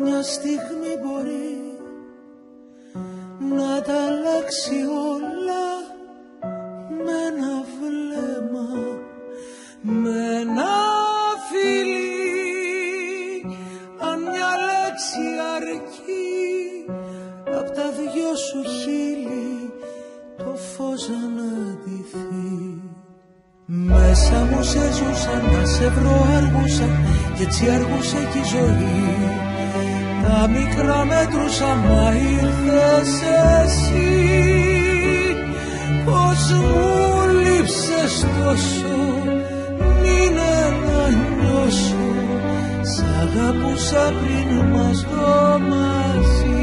Μια στιγμή μπορεί να τα αλλάξει όλα με ένα βλέμμα, με ένα φιλί αν μια λέξη αρκεί απ' τα δυο σου χείλη το φως αναδυθεί μέσα μου σε ζούσα να σε βρω αργούσα κι έτσι αργούσε και η ζωή τα μικρά μέτρουσα μα ήρθες εσύ. Πως μου λείψες τόσο μείνε να νιώσω σ' αγαπούσα πριν μας το μαζί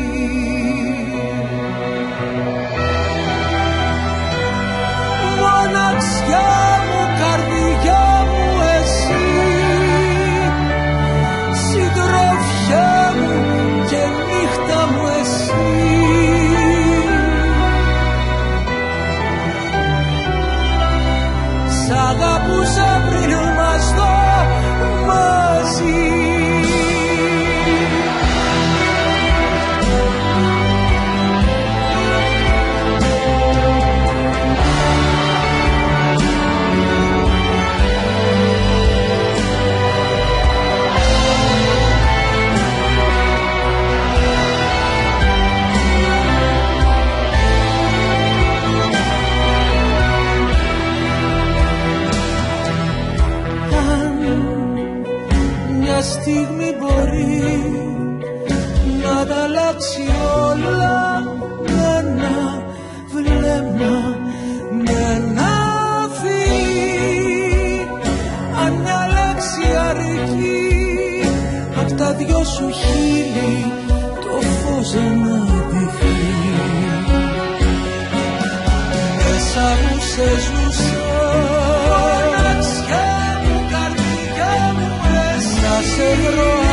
στιγμή μπορεί να τα αλλάξει όλα με ένα βλέμμα, με ένα φιλί αν μια λέξη αρκεί απ' τα δυο σου χείλη το φως να ντυθεί μέσα μου σε ζούσα se derrama.